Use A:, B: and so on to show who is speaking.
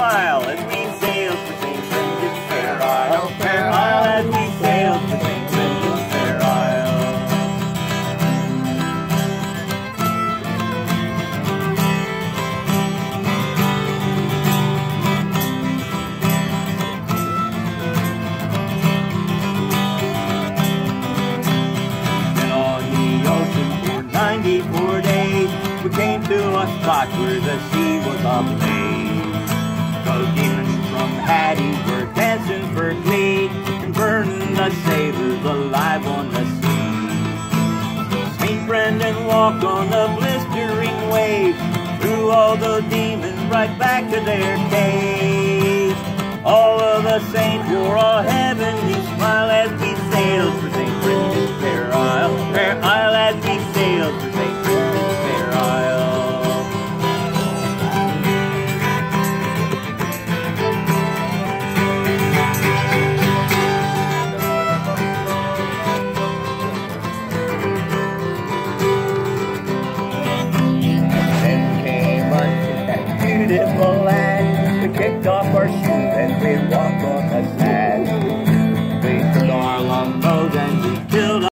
A: smile as we sailed for St. Brendan's Fair Isle. Fair Isle as we sailed for St. Brendan's Fair Isle. Been on the ocean for 94 days. We came to a spot where the sea was ablaze. Those demons from Hades were dancing for glee and burning the sailors alive on the sea. St. Brendan walked on the blistering waves, threw all the demons right back to their caves. All of the saints wore a heavenly it is land. We kicked off our shoes and we walked on the sand.